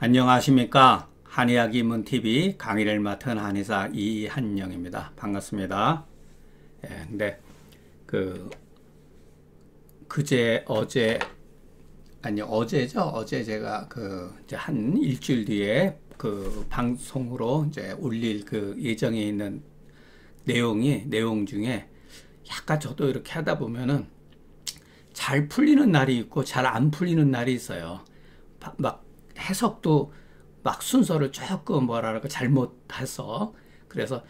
안녕하십니까? 한의학 입문TV 강의를 맡은 한의사 이한영입니다. 반갑습니다. 예, 근데 그 그제 어제 아니 어제죠? 어제 제가 그 이제 한 일주일 뒤에 그 방송으로 이제 올릴 그 예정에 있는 내용이 내용 중에 약간 저도 이렇게 하다 보면은 잘 풀리는 날이 있고 잘 안 풀리는 날이 있어요. 막 해석도 막 순서를 조금 뭐랄까 잘못해서 그래서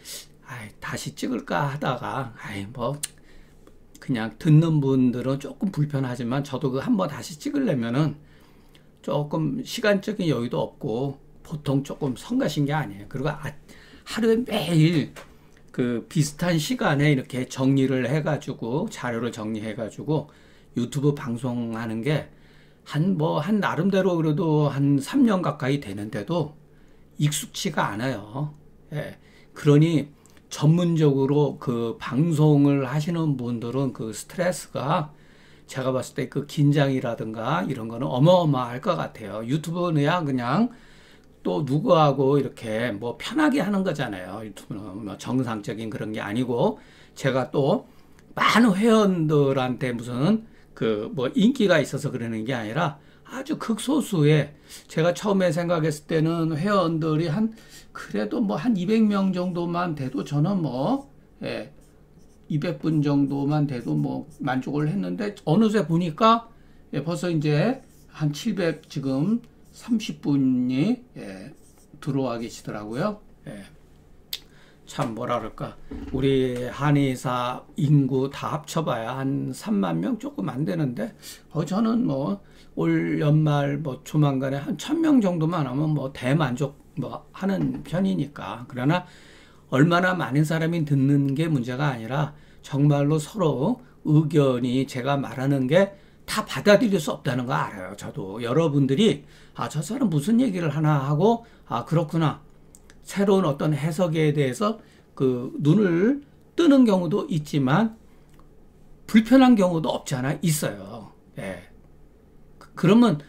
아이, 다시 찍을까 하다가 아이 뭐 그냥 듣는 분들은 조금 불편하지만 저도 그 한번 다시 찍으려면은 조금 시간적인 여유도 없고 보통 조금 성가신 게 아니에요. 그리고 아, 하루에 매일 그 비슷한 시간에 이렇게 정리를 해가지고 자료를 정리해가지고 유튜브 방송하는 게 한, 뭐, 한 나름대로 그래도 한 3년 가까이 되는데도 익숙치가 않아요. 예. 그러니 전문적으로 그 방송을 하시는 분들은 그 스트레스가 제가 봤을 때 그 긴장이라든가 이런 거는 어마어마할 것 같아요. 유튜브는야 그냥 또 누구하고 이렇게 뭐 편하게 하는 거잖아요. 유튜브는 뭐 정상적인 그런 게 아니고 제가 또 많은 회원들한테 무슨 그 뭐 인기가 있어서 그러는 게 아니라 아주 극소수의 제가 처음에 생각했을 때는 회원들이 한 그래도 뭐 한 200명 정도만 돼도 저는 뭐 예, 200분 정도만 돼도 뭐 만족을 했는데 어느새 보니까 예, 벌써 이제 한 700 지금 30분이 예, 들어와 계시더라고요. 예. 참 뭐라 그럴까? 우리 한의사 인구 다 합쳐봐야 한 3만 명 조금 안 되는데 어 저는 뭐 올 연말 뭐 조만간에 한 1000명 정도만 하면 뭐 대만족 뭐 하는 편이니까. 그러나 얼마나 많은 사람이 듣는 게 문제가 아니라 정말로 서로 의견이 제가 말하는 게 다 받아들일 수 없다는 거 알아요. 저도. 여러분들이 아 저 사람 무슨 얘기를 하나 하고 아 그렇구나 새로운 어떤 해석에 대해서 그 눈을 뜨는 경우도 있지만 불편한 경우도 없잖아 있어요. 예. 그러면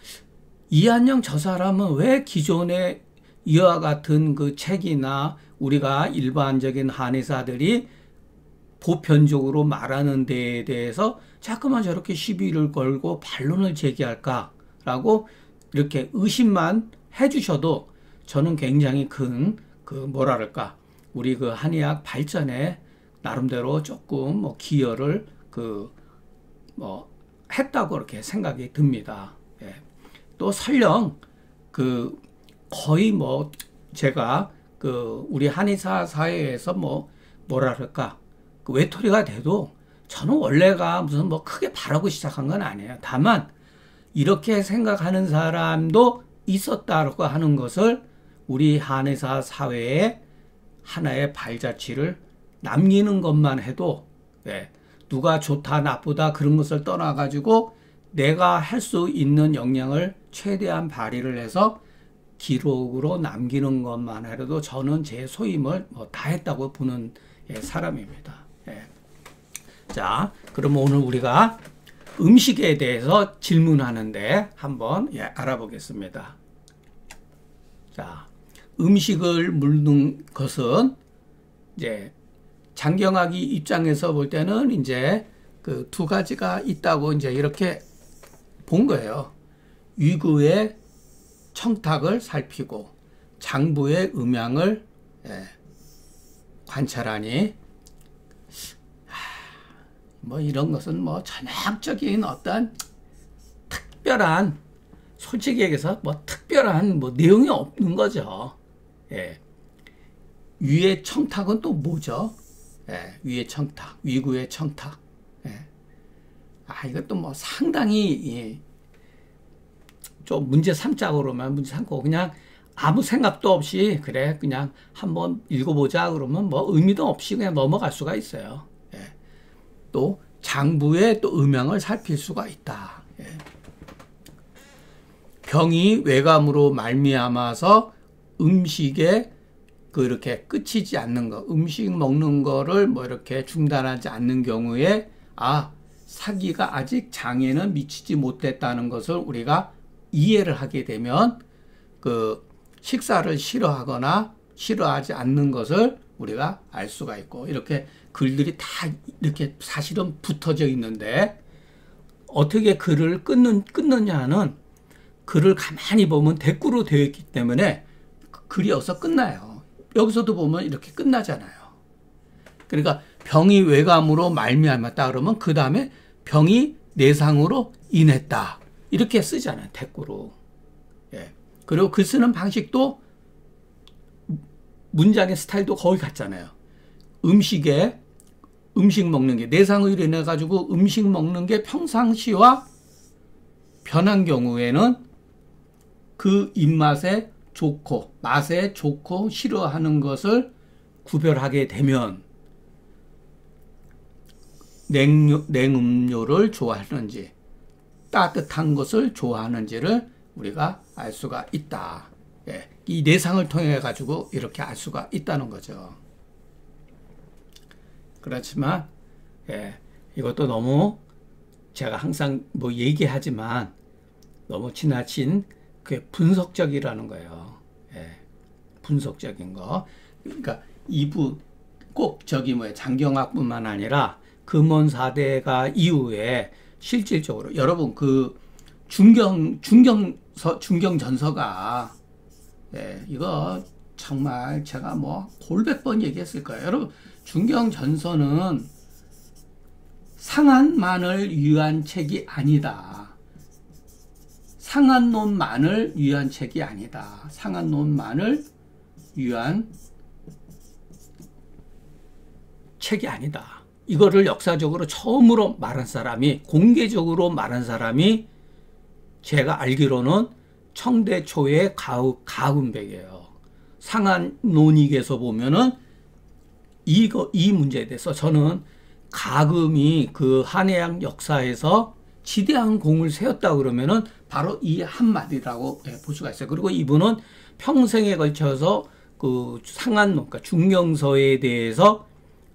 이한영 저 사람은 왜 기존에 이와 같은 그 책이나 우리가 일반적인 한의사들이 보편적으로 말하는 데에 대해서 자꾸만 저렇게 시비를 걸고 반론을 제기할까라고 이렇게 의심만 해주셔도 저는 굉장히 큰 그 뭐랄까 우리 그 한의학 발전에 나름대로 조금 뭐 기여를 그 뭐 했다고 그렇게 생각이 듭니다. 예. 또 설령 그 거의 뭐 제가 그 우리 한의사 사회에서 뭐 뭐랄까 그 외톨이가 돼도 저는 원래가 무슨 뭐 크게 바라고 시작한 건 아니에요. 다만 이렇게 생각하는 사람도 있었다고 하는 것을 우리 한의사 사회에 하나의 발자취를 남기는 것만 해도 네, 누가 좋다 나쁘다 그런 것을 떠나가지고 내가 할 수 있는 역량을 최대한 발휘를 해서 기록으로 남기는 것만 해도 저는 제 소임을 뭐 다 했다고 보는 예, 사람입니다. 예. 자, 그럼 오늘 우리가 음식에 대해서 질문하는데 한번 예, 알아보겠습니다. 자, 음식을 물는 것은 이제 장경학이 입장에서 볼 때는 이제 그 두 가지가 있다고 이제 이렇게 본 거예요. 위구의 청탁을 살피고 장부의 음향을 예, 관찰하니 뭐 이런 것은 뭐 전형적인 어떤 특별한 솔직히 얘기해서 뭐 특별한 뭐 내용이 없는 거죠. 예. 위의 청탁은 또 뭐죠? 예, 위의 청탁, 위구의 청탁. 예. 아, 이것도 뭐 상당히, 예, 좀 문제 삼자으로만 문제 삼고, 그냥 아무 생각도 없이, 그래, 그냥 한번 읽어보자, 그러면 뭐 의미도 없이 그냥 넘어갈 수가 있어요. 예. 또 장부의 또 음향을 살필 수가 있다. 예. 병이 외감으로 말미암아서 음식에 그 이렇게 끝이지 않는 거, 음식 먹는 거를 뭐 이렇게 중단하지 않는 경우에 아 사기가 아직 장에는 미치지 못했다는 것을 우리가 이해를 하게 되면 그 식사를 싫어하거나 싫어하지 않는 것을 우리가 알 수가 있고 이렇게 글들이 다 이렇게 사실은 붙어져 있는데 어떻게 글을 끊는 끊느냐는 글을 가만히 보면 대꾸로 되어 있기 때문에 그 글이 어서 끝나요. 여기서도 보면 이렇게 끝나잖아요. 그러니까 병이 외감으로 말미암았다 그러면 그 다음에 병이 내상으로 인했다 이렇게 쓰잖아요. 대꾸로. 예. 그리고 글 쓰는 방식도 문장의 스타일도 거의 같잖아요. 음식에 음식 먹는 게 내상으로 인해 가지고 음식 먹는 게 평상시와 변한 경우에는 그 입맛에 좋고 맛에 좋고 싫어하는 것을 구별하게 되면 냉, 냉음료를 좋아하는지 따뜻한 것을 좋아하는지를 우리가 알 수가 있다. 예, 이 내상을 통해 가지고 이렇게 알 수가 있다는 거죠. 그렇지만 예, 이것도 너무 제가 항상 뭐 얘기하지만 너무 지나친 그 분석적이라는 거예요. 예, 분석적인 거. 그러니까 이부 꼭 저기 뭐야 장경학뿐만 아니라 금원 사대가 이후에 실질적으로 여러분 그 중경 중경서 중경 전서가 예, 이거 정말 제가 뭐 골백 번 얘기했을 거예요. 여러분 중경 전서는 상한만을 위한 책이 아니다. 상한론만을 위한 책이 아니다. 상한론만을 위한 책이 아니다. 이거를 역사적으로 처음으로 말한 사람이 공개적으로 말한 사람이 제가 알기로는 청대 초의 가우, 가훈백이에요. 상한 논익에서 보면은 이거 이 문제에 대해서 저는 가금이 그 한해양 역사에서 지대한 공을 세웠다 그러면은 바로 이 한마디라고 예, 볼 수가 있어요. 그리고 이분은 평생에 걸쳐서 그 상한 그러니까 중경서에 대해서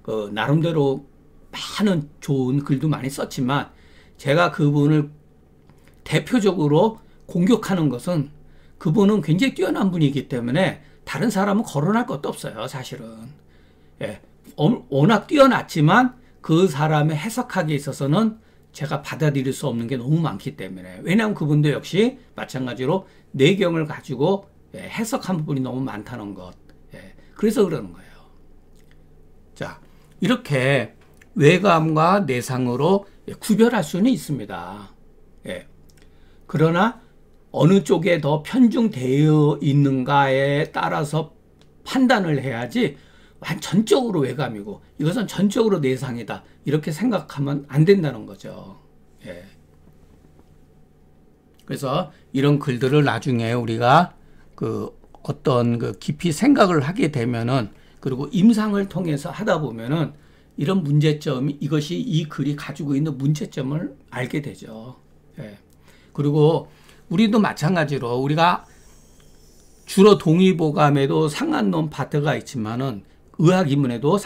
그 나름대로 많은 좋은 글도 많이 썼지만 제가 그분을 대표적으로 공격하는 것은 그분은 굉장히 뛰어난 분이기 때문에 다른 사람은 거론할 것도 없어요, 사실은. 예. 워낙 뛰어났지만 그 사람의 해석하기에 있어서는 제가 받아들일 수 없는 게 너무 많기 때문에. 왜냐하면 그분도 역시 마찬가지로 내경을 가지고 예, 해석한 부분이 너무 많다는 것. 예. 그래서 그러는 거예요. 자, 이렇게 외감과 내상으로 구별할 수는 있습니다. 예. 그러나 어느 쪽에 더 편중되어 있는가에 따라서 판단을 해야지 전적으로 외감이고 이것은 전적으로 내상이다 이렇게 생각하면 안 된다는 거죠. 예. 그래서 이런 글들을 나중에 우리가 그 어떤 그 깊이 생각을 하게 되면은 그리고 임상을 통해서 하다 보면은 이런 문제점이 이것이 이 글이 가지고 있는 문제점을 알게 되죠. 예. 그리고 우리도 마찬가지로 우리가 주로 동의보감에도 상한론 파트가 있지만은 의학인문에도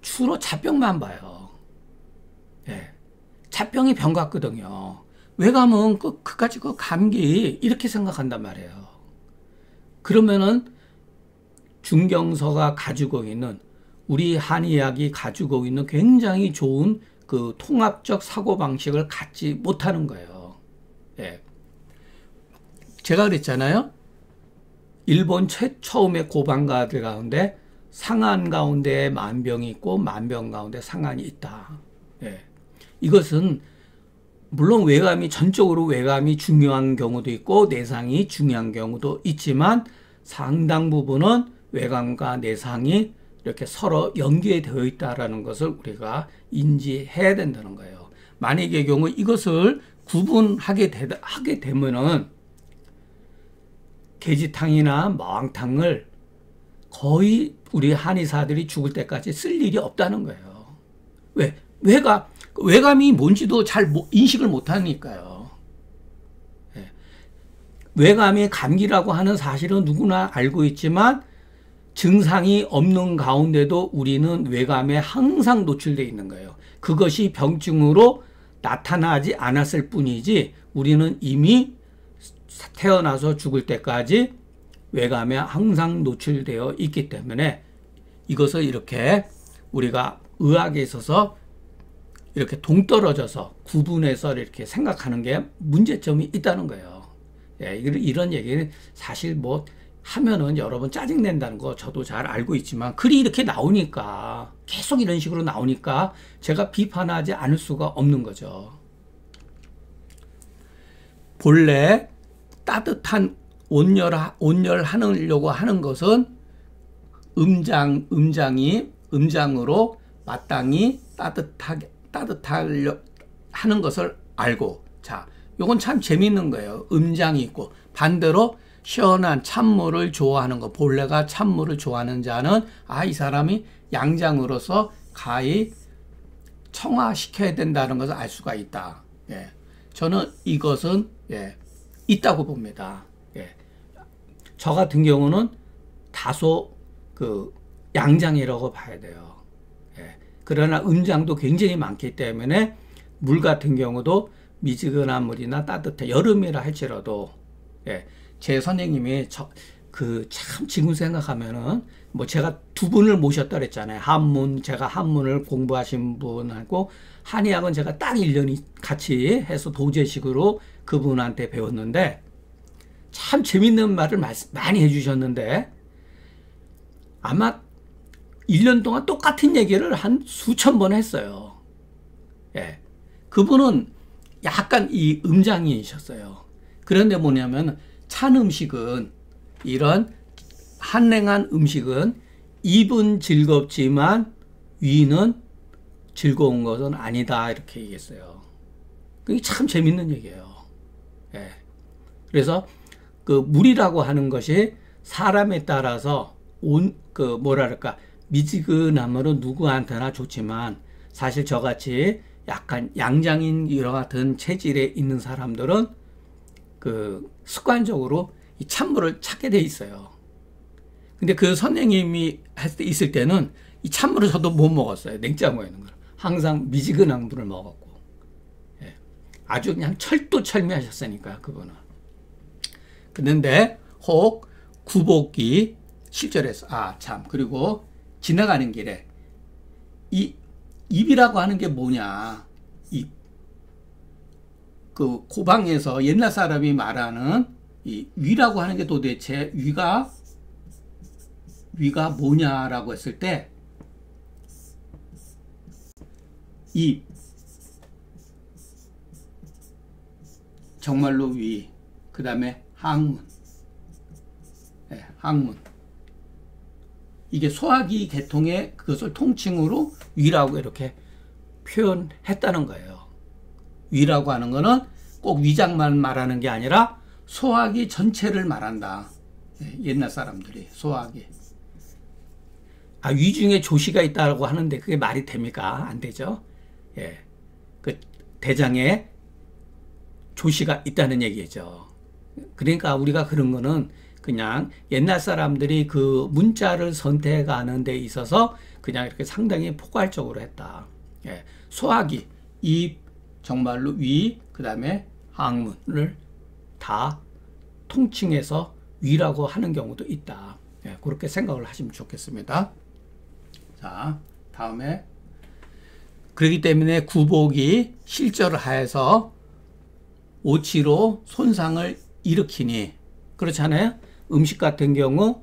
주로 자병만 봐요. 예. 자병이 병 같거든요. 외감은 그, 그까지 그 감기 이렇게 생각한단 말이에요. 그러면은 중경서가 가지고 있는 우리 한의학이 가지고 있는 굉장히 좋은 그 통합적 사고 방식을 갖지 못하는 거예요. 예. 제가 그랬잖아요. 일본 최 처음에 고방가들 가운데 상한 가운데 만병이 있고 만병 가운데 상한이 있다. 예. 이것은 물론 외감이 전적으로 외감이 중요한 경우도 있고 내상이 중요한 경우도 있지만 상당 부분은 외감과 내상이 이렇게 서로 연계되어 있다라는 것을 우리가 인지해야 된다는 거예요. 만약의 경우 이것을 구분하게 되, 하게 되면은 게지탕이나 마왕탕을 거의 우리 한의사들이 죽을 때까지 쓸 일이 없다는 거예요. 왜? 외감, 외감이 뭔지도 잘 인식을 못 하니까요. 예. 외감이 감기라고 하는 사실은 누구나 알고 있지만 증상이 없는 가운데도 우리는 외감에 항상 노출되어 있는 거예요. 그것이 병증으로 나타나지 않았을 뿐이지 우리는 이미 태어나서 죽을 때까지 외감에 항상 노출되어 있기 때문에 이것을 이렇게 우리가 의학에 있어서 이렇게 동떨어져서 구분해서 이렇게 생각하는 게 문제점이 있다는 거예요. 예, 이런 얘기는 사실 뭐 하면은 여러분 짜증낸다는 거 저도 잘 알고 있지만 글이 이렇게 나오니까 계속 이런 식으로 나오니까 제가 비판하지 않을 수가 없는 거죠. 본래 따뜻한 온열, 온열하려고 하는 것은 음장, 음장이, 음장으로 마땅히 따뜻하게, 따뜻하려 하는 것을 알고, 자, 요건 참 재밌는 거예요. 음장이 있고, 반대로 시원한 찬물을 좋아하는 거, 본래가 찬물을 좋아하는 자는, 아, 이 사람이 양장으로서 가히 청화시켜야 된다는 것을 알 수가 있다. 예. 저는 이것은, 예, 있다고 봅니다. 예. 저 같은 경우는 다소 그 양장이라고 봐야 돼요. 예. 그러나 음장도 굉장히 많기 때문에 물 같은 경우도 미지근한 물이나 따뜻해 여름이라 할지라도 예. 제 선생님이 그참 지금 생각하면은 뭐 제가 두 분을 모셨다 그랬잖아요. 한문 제가 한문을 공부하신 분하고 한의학은 제가 딱 1년 같이 해서 도제식으로 그분한테 배웠는데 참 재밌는 말을 많이 해주셨는데 아마 1년 동안 똑같은 얘기를 한 수천 번 했어요. 예. 그분은 약간 이 음장이셨어요. 그런데 뭐냐면 찬 음식은 이런 한랭한 음식은 입은 즐겁지만 위는 즐거운 것은 아니다 이렇게 얘기했어요. 그게 참 재밌는 얘기예요. 예. 그래서 그 물이라고 하는 것이 사람에 따라서 온 그 뭐랄까 미지근함으로 누구한테나 좋지만 사실 저같이 약간 양장인 이와 같은 체질에 있는 사람들은 그 습관적으로 이 찬물을 찾게 돼 있어요. 근데 그 선생님이 있을 때는 이 찬물을 저도 못 먹었어요. 냉장고에 있는 걸. 항상 미지근한 물을 먹었고. 예. 아주 그냥 철도철미하셨으니까, 그분은. 그런데 혹 구복기 실절에서 아 참. 그리고 지나가는 길에 이 입이라고 하는 게 뭐냐. 이그 고방에서 옛날 사람이 말하는 이 위라고 하는 게 도대체 위가 위가 뭐냐라고 했을 때 입 정말로 위, 그 다음에 항문. 네, 항문. 이게 소화기 계통의 그것을 통칭으로 위라고 이렇게 표현했다는 거예요. 위라고 하는 거는 꼭 위장만 말하는 게 아니라 소화기 전체를 말한다. 네, 옛날 사람들이 소화기. 아, 위 중에 조시가 있다고 하는데 그게 말이 됩니까? 안 되죠. 예. 그 대장에 조시가 있다는 얘기죠. 그러니까 우리가 그런 거는 그냥 옛날 사람들이 그 문자를 선택하는 데 있어서 그냥 이렇게 상당히 포괄적으로 했다. 예. 소화기, 입, 정말로 위, 그 다음에 항문을 다 통칭해서 위라고 하는 경우도 있다. 예, 그렇게 생각을 하시면 좋겠습니다. 자, 다음에 그렇기 때문에 구복이 실절을 하여서 오치로 손상을 일으키니 그렇잖아요. 음식 같은 경우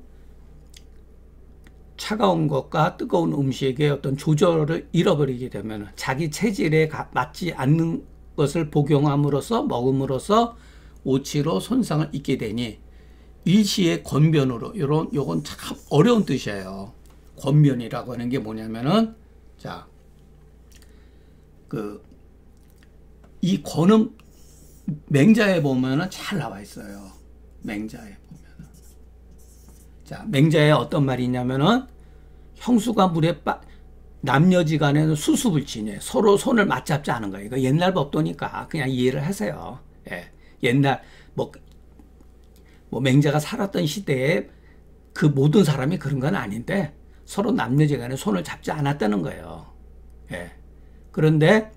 차가운 것과 뜨거운 음식의 어떤 조절을 잃어버리게 되면 자기 체질에 맞지 않는 것을 복용함으로써 먹음으로써 오치로 손상을 입게 되니 일시의 권변으로 이런 요건 참 어려운 뜻이에요. 권변이라고 하는 게 뭐냐면은 자 그 이 권음 맹자에 보면은 잘 나와 있어요. 맹자에 보면은. 자, 맹자에 어떤 말이 있냐면은 형수가 물에 빠, 남녀지간에는 수수불친이에요. 서로 손을 맞잡지 않은 거예요. 이거 옛날 법도니까 그냥 이해를 하세요. 예. 옛날 뭐, 뭐 맹자가 살았던 시대에 그 모든 사람이 그런 건 아닌데 서로 남녀지간에 손을 잡지 않았다는 거예요. 예. 그런데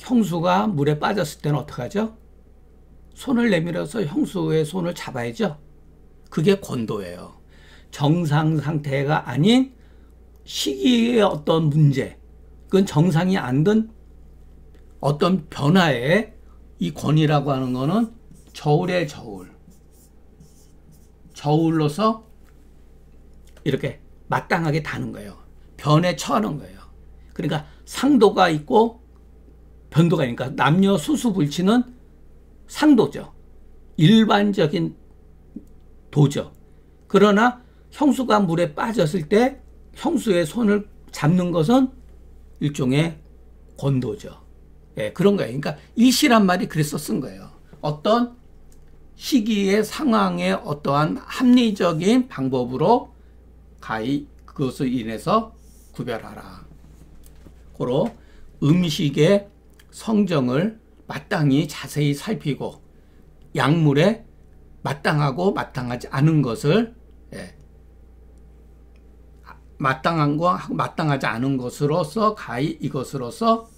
형수가 물에 빠졌을 때는 어떡하죠? 손을 내밀어서 형수의 손을 잡아야죠. 그게 권도예요. 정상 상태가 아닌 시기의 어떤 문제, 그건 정상이 안 된 어떤 변화에 이 권이라고 하는 거는 저울의 저울. 저울로서 이렇게 마땅하게 다는 거예요. 변에 처하는 거예요. 그러니까 상도가 있고 변도가 있으니까 남녀 수수불치는 상도죠. 일반적인 도죠. 그러나 형수가 물에 빠졌을 때 형수의 손을 잡는 것은 일종의 권도죠. 예, 그런 거예요. 그러니까 일시란 말이 그래서 쓴 거예요. 어떤 시기의 상황의 어떠한 합리적인 방법으로 가히 그것을 인해서 구별하라. 고로 음식의 성정을 마땅히 자세히 살피고 약물에 마땅하고 마땅하지 않은 것을 예, 마땅한 거 마땅하지 않은 것으로서 가히 이것으로서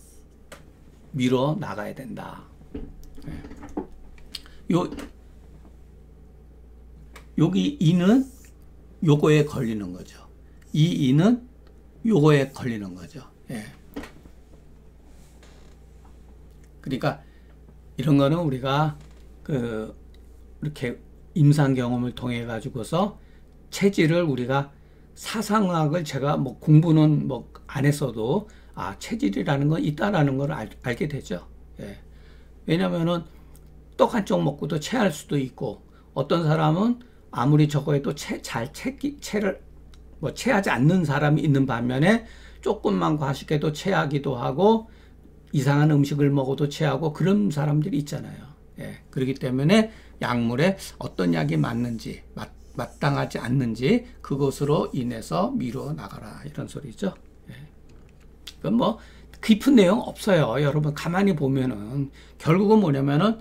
밀어 나가야 된다. 예. 요 여기 이는 요거에 걸리는 거죠. 이 이는 요거에 걸리는 거죠. 예. 그러니까 이런 거는 우리가 그 이렇게 임상 경험을 통해 가지고서 체질을 우리가 사상학을 제가 뭐 공부는 뭐 안 했어도 아 체질이라는 건 있다라는 걸 알, 알게 되죠. 예. 왜냐면은 떡 한 쪽 먹고도 체할 수도 있고 어떤 사람은 아무리 저거 해도 체, 잘 체기, 체를 뭐 체하지 않는 사람이 있는 반면에 조금만 과식해도 체하기도 하고 이상한 음식을 먹어도 체하고 그런 사람들이 있잖아요. 예. 그렇기 때문에 약물에 어떤 약이 맞는지 맞, 마땅하지 않는지 그것으로 인해서 미뤄 나가라 이런 소리죠. 예. 그건 뭐 깊은 내용 없어요. 여러분 가만히 보면은 결국은 뭐냐면은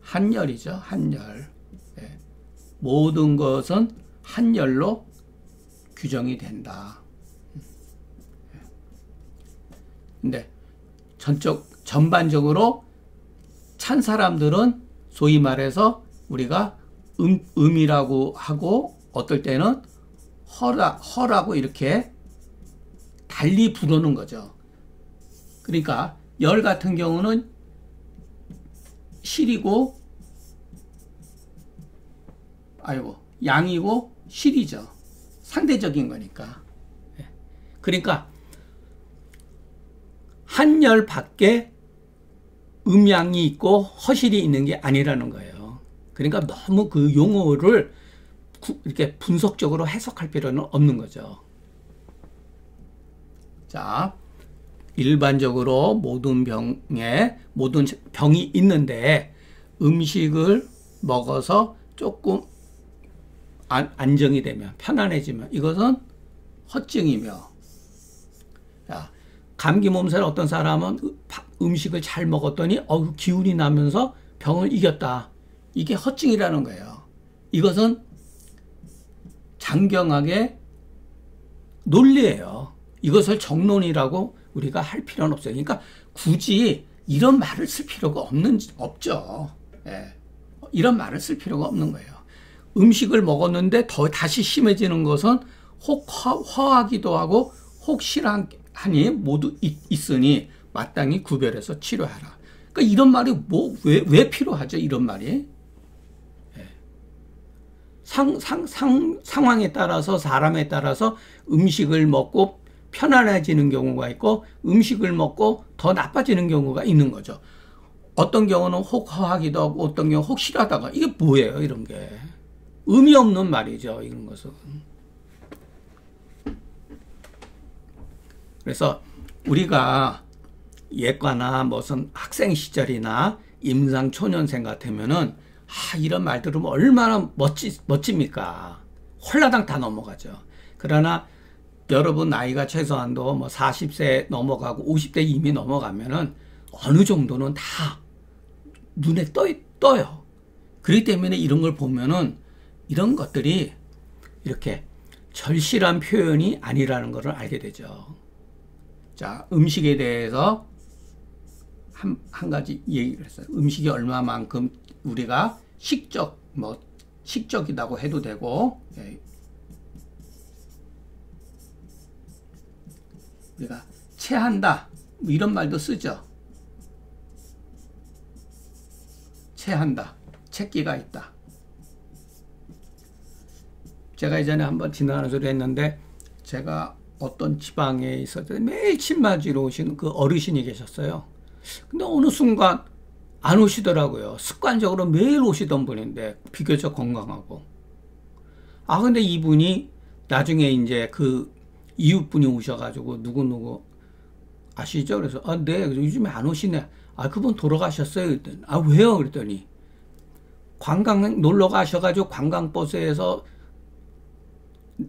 한열이죠. 한열. 예. 모든 것은 한열로 규정이 된다. 예. 근데 전적 전반적으로 찬 사람들은 소위 말해서 우리가 음, 음이라고 하고 어떨 때는 허라, 허라고 이렇게 달리 부르는 거죠. 그러니까 열 같은 경우는 실이고 아이고 양이고 실이죠. 상대적인 거니까. 예. 그러니까 한열 밖에 음양이 있고 허실이 있는 게 아니라는 거예요. 그러니까 너무 그 용어를 이렇게 분석적으로 해석할 필요는 없는 거죠. 자, 일반적으로 모든 병에 모든 병이 있는데 음식을 먹어서 조금 안정이 되면 편안해지면 이것은 허증이며 자, 감기 몸살 어떤 사람은 음식을 잘 먹었더니 어 기운이 나면서 병을 이겼다. 이게 허증이라는 거예요. 이것은 장경하게 논리예요. 이것을 정론이라고 우리가 할 필요는 없어요. 그러니까 굳이 이런 말을 쓸 필요가 없는 없죠. 예. 이런 말을 쓸 필요가 없는 거예요. 음식을 먹었는데 더 다시 심해지는 것은 혹 허, 하기도 하고 혹실 하니 모두 있, 으니 마땅히 구별해서 치료하라. 그러니까 이런 말이 뭐왜왜 필요하죠? 이런 말이 예. 상, 상, 상, 상황에 따라서 사람에 따라서 음식을 먹고 편안해지는 경우가 있고 음식을 먹고 더 나빠지는 경우가 있는 거죠. 어떤 경우는 혹 허하기도 하고 어떤 경우 혹 싫어하다가 이게 뭐예요 이런 게 의미 없는 말이죠 이런 것은 그래서 우리가 예과나 무슨 학생 시절이나 임상 초년생 같으면은 아 이런 말 들으면 얼마나 멋지 멋집니까 홀라당 다 넘어가죠 그러나 여러분 나이가 최소한도 뭐 40세 넘어가고 50대 이미 넘어가면은 어느 정도는 다 눈에 떠, 떠요. 그렇기 때문에 이런 걸 보면은 이런 것들이 이렇게 절실한 표현이 아니라는 것을 알게 되죠. 자, 음식에 대해서 한, 한 가지 얘기를 했어요. 음식이 얼마만큼 우리가 식적, 뭐, 식적이라고 해도 되고 예. 우리가 체한다 뭐 이런 말도 쓰죠. 체한다. 체기가 있다. 제가 이전에 한번 지나가는 소리 했는데 제가 어떤 지방에 있었을 때 매일 침 맞으러 오시는 그 어르신이 계셨어요. 근데 어느 순간 안 오시더라고요. 습관적으로 매일 오시던 분인데 비교적 건강하고. 아 근데 이분이 나중에 이제 그 이웃분이 오셔가지고 누구누구 아시죠? 그래서 아 네. 요즘에 안 오시네. 아 그분 돌아가셨어요. 그랬더니 아 왜요? 그랬더니 관광 놀러 가셔가지고 관광버스에서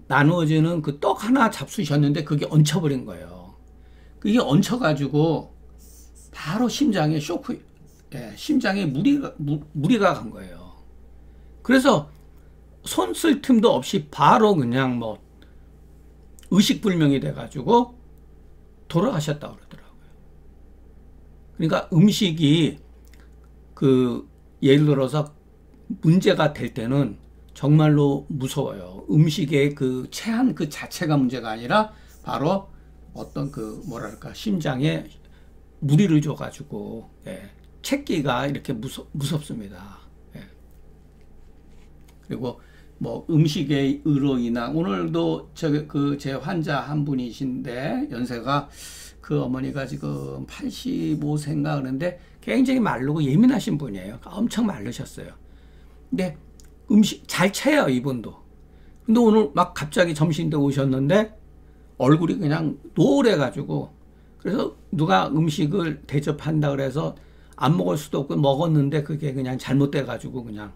나누어지는 그 떡 하나 잡수셨는데 그게 얹혀버린 거예요. 그게 얹혀가지고 바로 심장에 쇼크, 예, 심장에 무리가, 무, 무리가 간 거예요. 그래서 손 쓸 틈도 없이 바로 그냥 뭐 의식불명이 돼가지고 돌아가셨다고 그러더라고요. 그러니까 음식이 그 예를 들어서 문제가 될 때는 정말로 무서워요. 음식의 그 체한 그 자체가 문제가 아니라 바로 어떤 그 뭐랄까 심장에 무리를 줘가지고 예, 채기가 이렇게 무서, 무섭습니다. 예. 그리고 뭐 음식의 의로 인한 오늘도 저 그 제 환자 한 분이신데 연세가 그 어머니가 지금 85세인가 그런데 굉장히 마르고 예민하신 분이에요. 엄청 마르셨어요. 근데 음식 잘 채요 이분도. 근데 오늘 막 갑자기 점심 때 오셨는데 얼굴이 그냥 노래 가지고 그래서 누가 음식을 대접한다 그래서 안 먹을 수도 없고 먹었는데 그게 그냥 잘못돼 가지고 그냥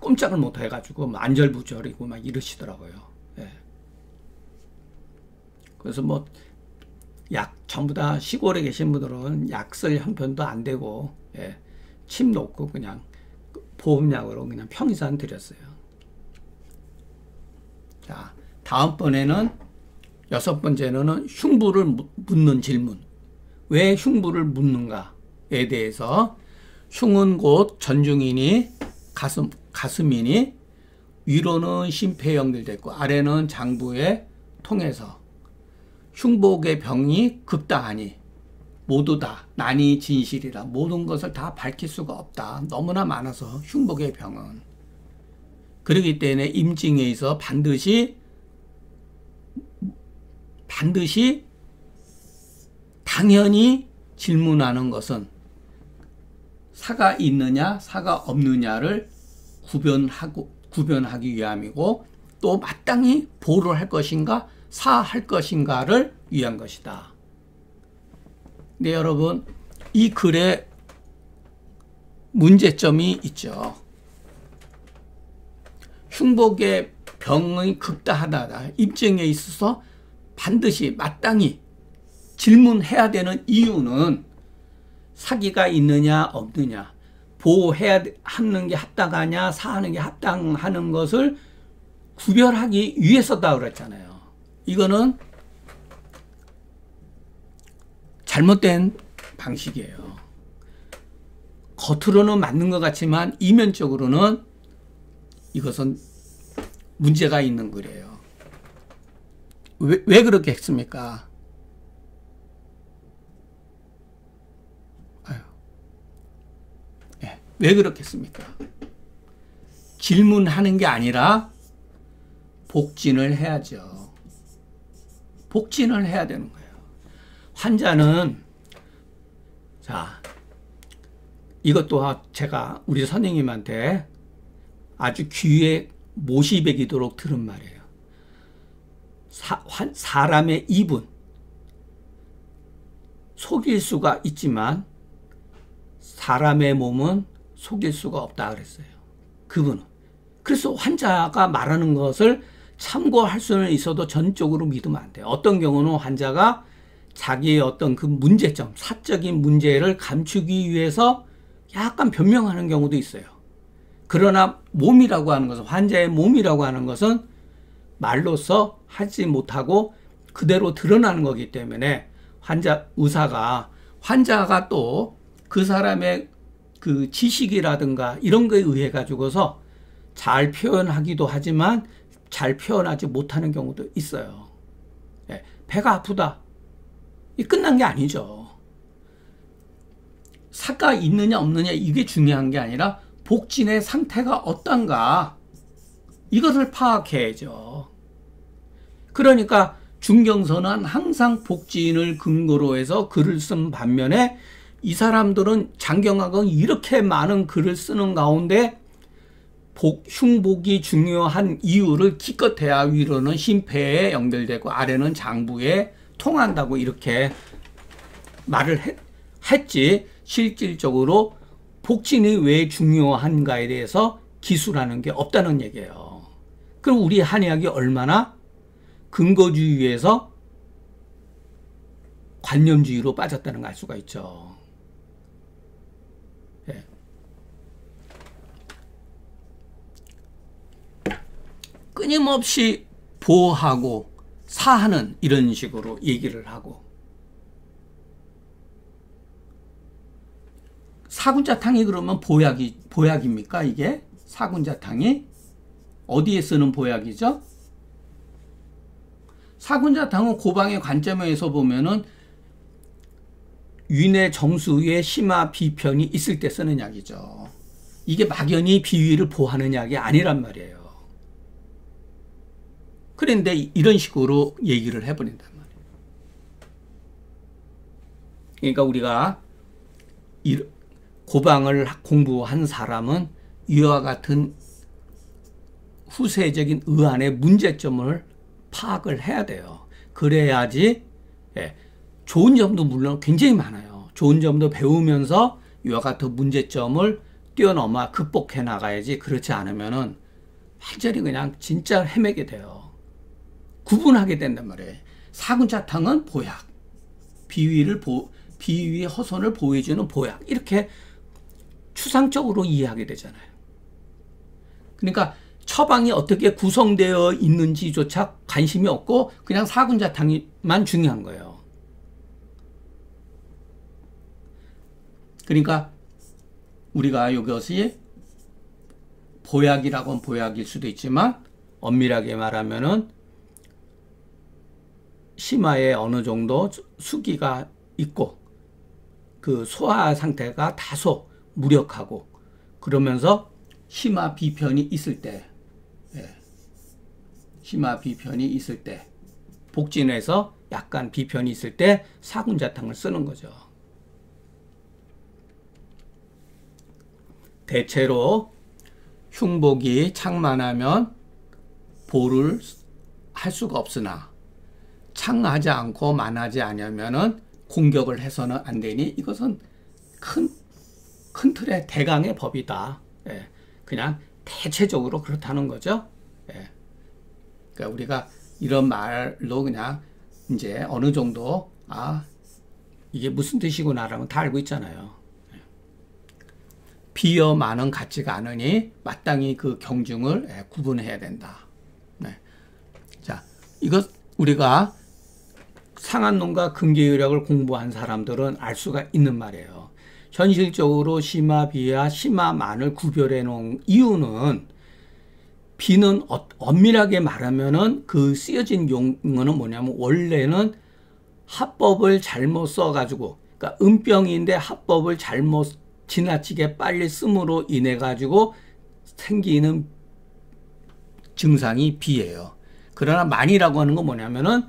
꼼짝을 못 해가지고 뭐 안절부절이고 막 이러시더라고요. 예. 그래서 뭐 약 전부 다 시골에 계신 분들은 약 쓸 형편도 안 되고 예. 침 놓고 그냥 보험약으로 그냥 평생 드렸어요. 자, 다음번에는 여섯 번째는 흉부를 묻는 질문. 왜 흉부를 묻는가에 대해서 흉은 곧 전중이니 가슴, 가슴이니 위로는 심폐형들 됐고 아래는 장부에 통해서 흉복의 병이 급다하니 모두 다 난이 진실이라 모든 것을 다 밝힐 수가 없다. 너무나 많아서 흉복의 병은. 그러기 때문에 임증에서 반드시 반드시 당연히 질문하는 것은 사가 있느냐 사가 없느냐를 구별하고 구별하기 위함이고 또 마땅히 보를 할 것인가 사할 것인가를 위한 것이다. 네, 여러분, 이 글에 문제점이 있죠. 흉복의 병의 극다하다. 입증에 있어서 반드시 마땅히 질문해야 되는 이유는 사기가 있느냐 없느냐 보호해야 하는 게 합당하냐 사하는 게 합당하는 것을 구별하기 위해서다 그랬잖아요. 이거는 잘못된 방식이에요. 겉으로는 맞는 것 같지만 이면적으로는 이것은 문제가 있는 거래요. 왜, 왜 그렇게 했습니까? 아유. 네, 왜 그렇게 했습니까? 질문하는 게 아니라 복진을 해야죠. 복진을 해야 되는 거예요. 환자는 자 이것도 제가 우리 선생님한테 아주 귀에 못이 배기도록 들은 말이에요. 사, 환, 사람의 입은 속일 수가 있지만 사람의 몸은 속일 수가 없다 그랬어요. 그분은. 그래서 환자가 말하는 것을 참고할 수는 있어도 전적으로 믿으면 안 돼요. 어떤 경우는 환자가 자기의 어떤 그 문제점, 사적인 문제를 감추기 위해서 약간 변명하는 경우도 있어요. 그러나 몸이라고 하는 것은, 환자의 몸이라고 하는 것은 말로써 하지 못하고 그대로 드러나는 거기 때문에 환자, 의사가, 환자가 또 그 사람의 그 지식이라든가 이런 거에 의해 가지고서 잘 표현하기도 하지만 잘 표현하지 못하는 경우도 있어요. 예, 배가 아프다. 이 끝난 게 아니죠. 사가 있느냐 없느냐 이게 중요한 게 아니라 복진의 상태가 어떤가 이것을 파악해야죠. 그러니까 중경선은 항상 복진을 근거로 해서 글을 쓴 반면에 이 사람들은 장경학은 이렇게 많은 글을 쓰는 가운데 복, 흉복이 중요한 이유를 기껏해야 위로는 심폐에 연결되고 아래는 장부에 통한다고 이렇게 말을 했, 했지 실질적으로 복진이 왜 중요한가에 대해서 기술하는 게 없다는 얘기예요. 그럼 우리 한의학이 얼마나 근거주의에서 관념주의로 빠졌다는 걸 알 수가 있죠. 예. 끊임없이 보하고 사하는 이런 식으로 얘기를 하고 사군자탕이 그러면 보약이 보약입니까 이게 사군자탕이 어디에 쓰는 보약이죠? 사군자탕은 고방의 관점에서 보면은 위내 정수의 심화 비편이 있을 때 쓰는 약이죠. 이게 막연히 비위를 보하는 약이 아니란 말이에요. 그런데 이런 식으로 얘기를 해버린단 말이에요. 그러니까 우리가 고방을 공부한 사람은 이와 같은 후세적인 의안의 문제점을 파악을 해야 돼요. 그래야지 예, 좋은 점도 물론 굉장히 많아요. 좋은 점도 배우면서 이와 같은 문제점을 뛰어넘어 극복해 나가야지 그렇지 않으면은 완전히 그냥 진짜 헤매게 돼요. 구분하게 된단 말이에요. 사군자탕은 보약, 비위를 보, 비위 허선을 보여주는 보약 이렇게 추상적으로 이해하게 되잖아요. 그러니까 처방이 어떻게 구성되어 있는지조차 관심이 없고 그냥 사군자탕만 중요한 거예요. 그러니까 우리가 이것이 보약이라고는 보약일 수도 있지만 엄밀하게 말하면은 심화에 어느 정도 수기가 있고 그 소화 상태가 다소 무력하고 그러면서 심화 비편이 있을 때 예, 심화 비편이 있을 때 복진에서 약간 비편이 있을 때 사군자탕을 쓰는 거죠. 대체로 흉복이 창만하면 보를 할 수가 없으나 창하지 않고 만하지 않으면은 공격을 해서는 안 되니 이것은 큰, 큰 틀의 대강의 법이다. 예, 그냥 대체적으로 그렇다는 거죠. 예. 그러니까 우리가 이런 말로 그냥 이제 어느 정도 아 이게 무슨 뜻이구나라면 다 알고 있잖아요. 비어 많은 같지가 않으니 마땅히 그 경중을 예, 구분해야 된다. 네. 자, 이것 우리가 상한론과 근계유력을 공부한 사람들은 알 수가 있는 말이에요. 현실적으로 심화 비와 심화만을 구별해 놓은 이유는 비는 어, 엄밀하게 말하면은 그 쓰여진 용어는 뭐냐면 원래는 합법을 잘못 써가지고 그러니까 은병인데 합법을 잘못 지나치게 빨리 씀으로 인해 가지고 생기는 증상이 비예요. 그러나 만이라고 하는 건 뭐냐면은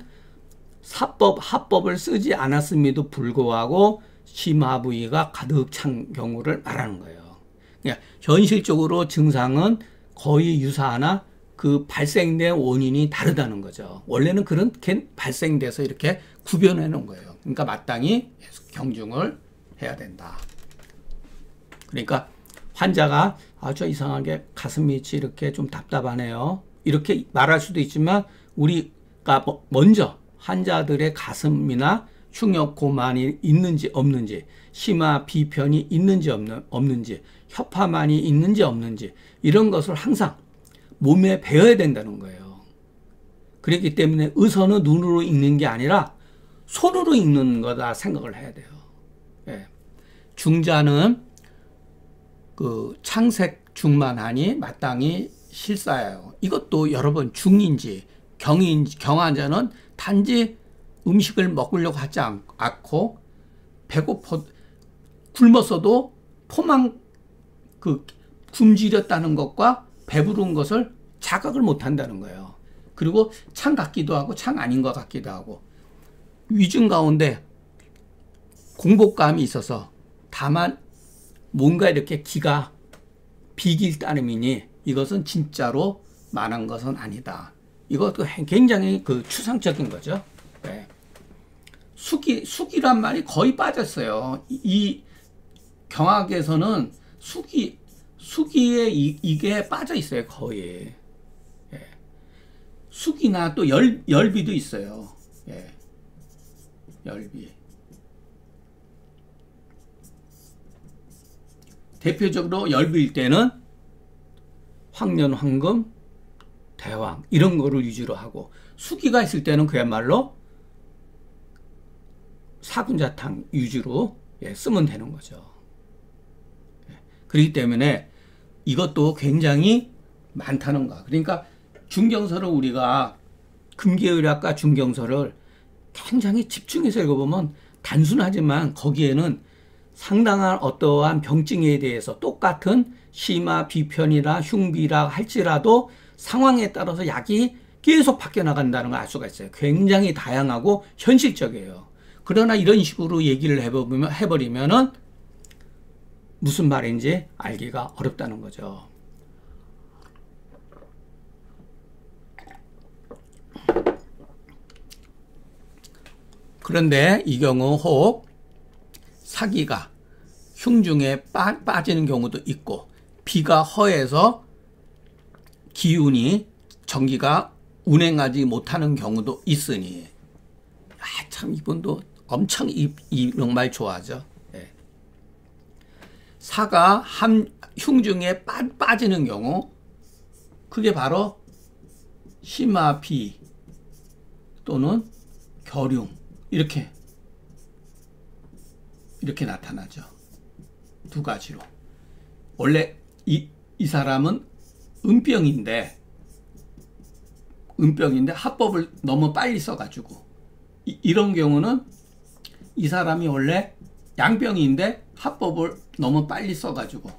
사법 합법을 쓰지 않았음에도 불구하고 심화 부위가 가득 찬 경우를 말하는 거예요. 그러니까 현실적으로 증상은 거의 유사하나 그 발생된 원인이 다르다는 거죠. 원래는 그렇게 발생돼서 이렇게 구별해 놓은 거예요. 그러니까 마땅히 경중을 해야 된다. 그러니까 환자가 아주 이상하게 가슴이 이렇게 좀 답답하네요. 이렇게 말할 수도 있지만 우리가 뭐 먼저 환자들의 가슴이나 흉역 고만이 있는지 없는지 심화 비편이 있는지 없는, 없는지 협파만이 있는지 없는지 이런 것을 항상 몸에 배워야 된다는 거예요. 그렇기 때문에 의선은 눈으로 읽는 게 아니라 손으로 읽는 거다 생각을 해야 돼요. 예. 중자는 그 창색 중만 하니 마땅히 실사예요. 이것도 여러분 중인지 경인지 경환자는 단지 음식을 먹으려고 하지 않고 배고파 굶었어도 포만 그 굶주렸다는 것과 배부른 것을 자각을 못 한다는 거예요. 그리고 창 같기도 하고 창 아닌 것 같기도 하고 위중 가운데 공복감이 있어서 다만 뭔가 이렇게 기가 비길 따름이니 이것은 진짜로 만한 것은 아니다. 이것도 굉장히 그 추상적인 거죠. 네. 숙이, 숙이란 말이 거의 빠졌어요. 이 경학에서는 숙이, 숙이에 이, 이게 빠져 있어요. 거의. 예. 숙이나 또 열, 열비도 있어요. 예. 열비. 대표적으로 열비일 때는 황년, 황금, 대왕 이런 거를 위주로 하고 수기가 있을 때는 그야말로 사군자탕 위주로 예, 쓰면 되는 거죠. 예, 그렇기 때문에 이것도 굉장히 많다는 거. 그러니까 중경서를 우리가 금계의학과 중경서를 굉장히 집중해서 읽어보면 단순하지만 거기에는 상당한 어떠한 병증에 대해서 똑같은 심화 비편이나 흉비라 할지라도 상황에 따라서 약이 계속 바뀌어 나간다는 걸 알 수가 있어요. 굉장히 다양하고 현실적이에요. 그러나 이런 식으로 얘기를 해버리면, 해버리면은 무슨 말인지 알기가 어렵다는 거죠. 그런데 이 경우 혹 사기가 흉중에 빠, 빠지는 경우도 있고 비가 허해서 기운이 전기가 운행하지 못하는 경우도 있으니 아, 참 이분도 엄청 이, 이런 말 좋아하죠. 예. 사가 함 흉중에 빠, 빠지는 경우 그게 바로 심화비 또는 결융 이렇게 이렇게 나타나죠. 두 가지로. 원래 이, 이 사람은 은병인데 은병인데 합법을 너무 빨리 써가지고 이, 런 경우는 이 사람이 원래 양병인데 합법을 너무 빨리 써가지고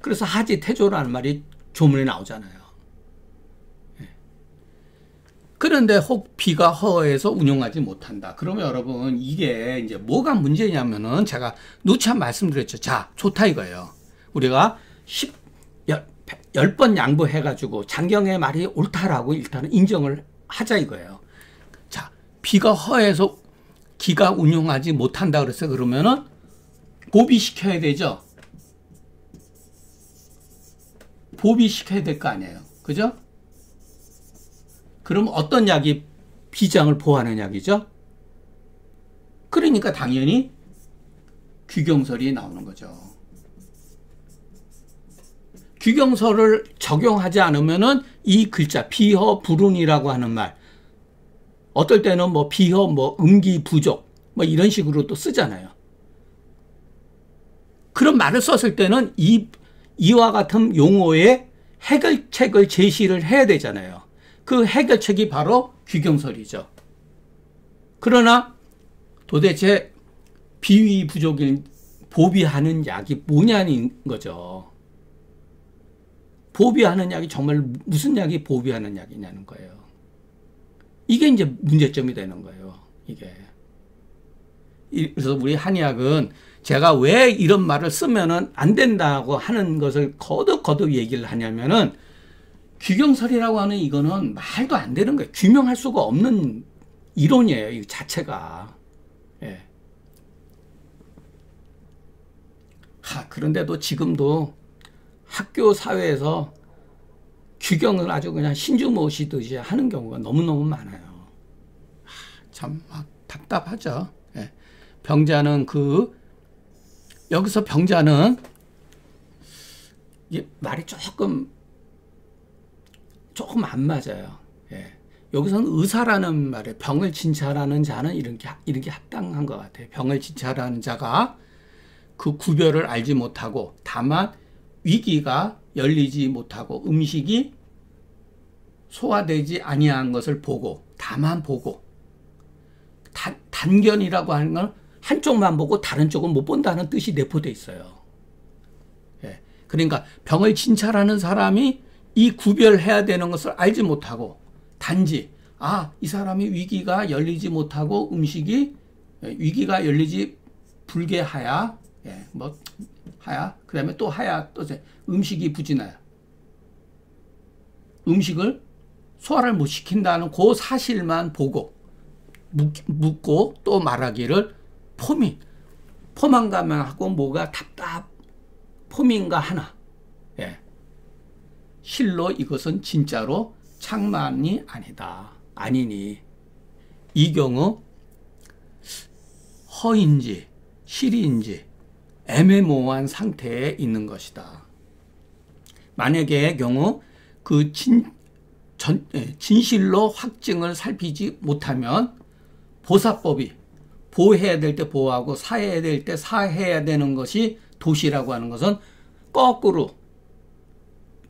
그래서 하지 태조라는 말이 조문에 나오잖아요. 예. 그런데 혹 비가 허해서 운용하지 못한다. 그러면 여러분 이게 이제 뭐가 문제냐면은 제가 누차 말씀드렸죠. 자 좋다 이거예요. 우리가 10 10번 양보해가지고 장경의 말이 옳다라고 일단은 인정을 하자 이거예요. 자, 비가 허해서 기가 운용하지 못한다 그래서 그러면은 보비시켜야 되죠? 보비시켜야 될 거 아니에요. 그죠? 그럼 어떤 약이 비장을 보호하는 약이죠? 그러니까 당연히 규경설이 나오는 거죠. 규경서를 적용하지 않으면은 이 글자 비허 불운이라고 하는 말 어떨 때는 뭐 비허 뭐 음기 부족 뭐 이런 식으로 또 쓰잖아요. 그런 말을 썼을 때는 이 이와 같은 용어의 해결책을 제시를 해야 되잖아요. 그 해결책이 바로 규경설이죠. 그러나 도대체 비위 부족인 보비하는 약이 뭐냐는 거죠. 보비하는 약이 정말 무슨 약이 보비하는 약이냐는 거예요. 이게 이제 문제점이 되는 거예요. 이게. 그래서 우리 한의학은 제가 왜 이런 말을 쓰면은 안 된다고 하는 것을 거듭거듭 얘기를 하냐면은 규경설이라고 하는 이거는 말도 안 되는 거예요. 규명할 수가 없는 이론이에요. 이 자체가. 예. 하, 그런데도 지금도 학교 사회에서 규경을 아주 그냥 신주 모시듯이 하는 경우가 너무너무 많아요. 참 답답하죠. 예. 병자는 그 여기서 병자는 말이 조금 조금 안 맞아요. 예. 여기서는 의사라는 말에 병을 진찰하는 자는 이렇게 이렇게 합당한 것 같아요. 병을 진찰하는 자가 그 구별을 알지 못하고 다만 위기가 열리지 못하고 음식이 소화되지 아니한 것을 보고 다만 보고 단, 단견이라고 하는 건 한쪽만 보고 다른 쪽은 못 본다는 뜻이 내포돼 있어요. 예. 그러니까 병을 진찰하는 사람이 이 구별해야 되는 것을 알지 못하고 단지 아, 이 사람이 위기가 열리지 못하고 음식이 예, 위기가 열리지 불게하야 예, 뭐 하야. 그 다음에 또 하야 또 이제 음식이 부진하여 음식을 소화를 못 시킨다는 그 사실만 보고 묻고 또 말하기를 포민 포만감하고 뭐가 답답 포민가 하나. 예. 실로 이것은 진짜로 창만이 아니다. 아니니. 이 경우 허인지 실인지 애매모호한 상태에 있는 것이다. 만약의 경우 그 진, 전, 예, 진실로 확증을 살피지 못하면 보사법이 보호해야 될 때 보호하고 사해야 될 때 사해야 되는 것이 도시라고 하는 것은 거꾸로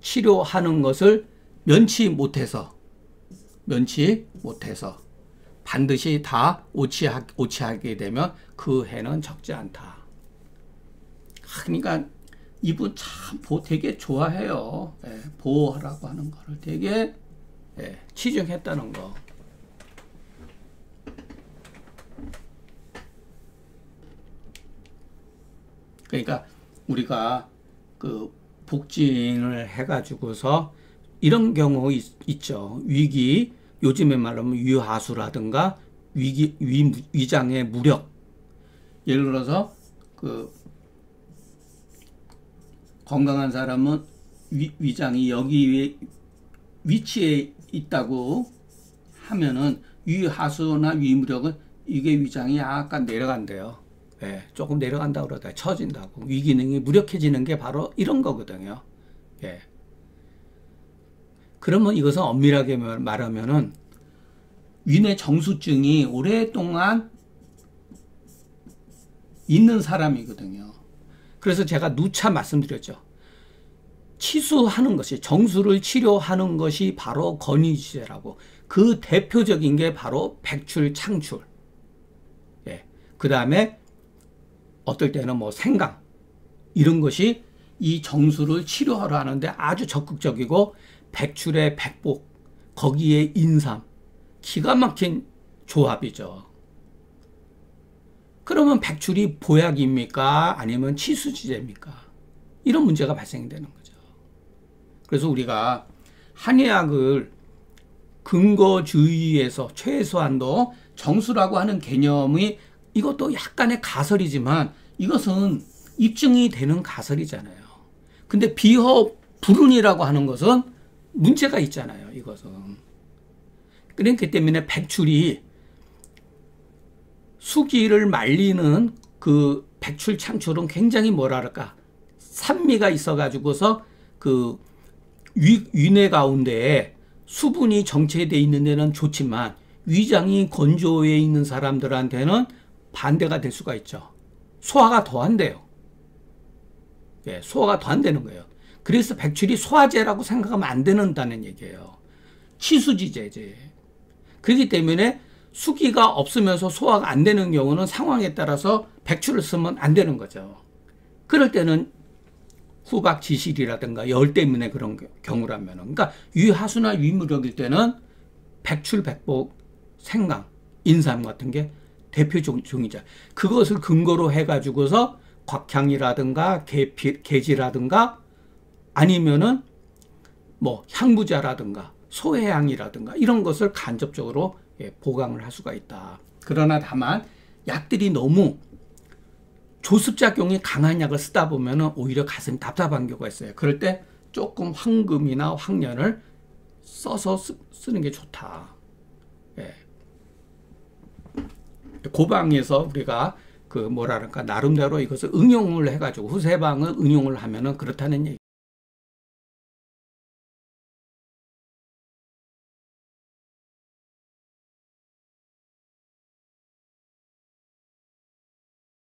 치료하는 것을 면치 못해서 면치 못해서 반드시 다 오치하, 오치하게 되면 그 해는 적지 않다. 그러니까 이분 참 보, 되게 좋아해요. 예, 보호하라고 하는 거를 되게 예, 치중했다는 거. 그러니까 우리가 그 복진을 해가지고서 이런 경우 있, 있죠. 위기, 요즘에 말하면 위하수라든가 위기, 위, 위장의 무력. 예를 들어서 그 건강한 사람은 위, 위장이 여기 위치에 있다고 하면은 위하수나 위무력은 이게 위장이 약간 내려간대요. 예, 조금 내려간다 그러다 처진다고 위기능이 무력해지는 게 바로 이런 거거든요. 예. 그러면 이것은 엄밀하게 말하면은 위내 정수증이 오랫동안 있는 사람이거든요. 그래서 제가 누차 말씀드렸죠. 치수하는 것이 정수를 치료하는 것이 바로 건의주제라고 그 대표적인 게 바로 백출 창출 예. 그 다음에 어떨 때는 뭐 생강 이런 것이 이 정수를 치료하러 하는데 아주 적극적이고 백출의 백복 거기에 인삼 기가 막힌 조합이죠. 그러면 백출이 보약입니까? 아니면 치수지제입니까? 이런 문제가 발생되는 거죠. 그래서 우리가 한의학을 근거주의에서 최소한도 정수라고 하는 개념이 이것도 약간의 가설이지만 이것은 입증이 되는 가설이잖아요. 근데 비허 불운이라고 하는 것은 문제가 있잖아요. 이것은. 그러니까 때문에 백출이 수기를 말리는 그 백출 창출은 굉장히 뭐랄까 산미가 있어가지고서 그 위, 위내 가운데에 수분이 정체되어 있는 데는 좋지만 위장이 건조해 있는 사람들한테는 반대가 될 수가 있죠. 소화가 더 안 돼요. 예, 소화가 더 안 되는 거예요. 그래서 백출이 소화제라고 생각하면 안 된다는 얘기예요. 치수지제제. 그렇기 때문에 수기가 없으면서 소화가 안 되는 경우는 상황에 따라서 백출을 쓰면 안 되는 거죠. 그럴 때는 후박 지실이라든가 열 때문에 그런 경우라면 그러니까 위하수나 위무력일 때는 백출, 백복, 생강, 인삼 같은 게 대표 종이죠. 그것을 근거로 해 가지고서 곽향이라든가 계피, 계지라든가 아니면은 뭐 향부자라든가 소해향이라든가 이런 것을 간접적으로 예, 보강을 할 수가 있다. 그러나 다만 약들이 너무 조습작용이 강한 약을 쓰다 보면 오히려 가슴이 답답한 경우가 있어요. 그럴 때 조금 황금이나 황련을 써서 쓰, 는게 좋다. 예. 고방에서 우리가 그 뭐랄까 나름대로 이것을 응용을 해가지고 후세방을 응용을 하면은 그렇다는 얘기.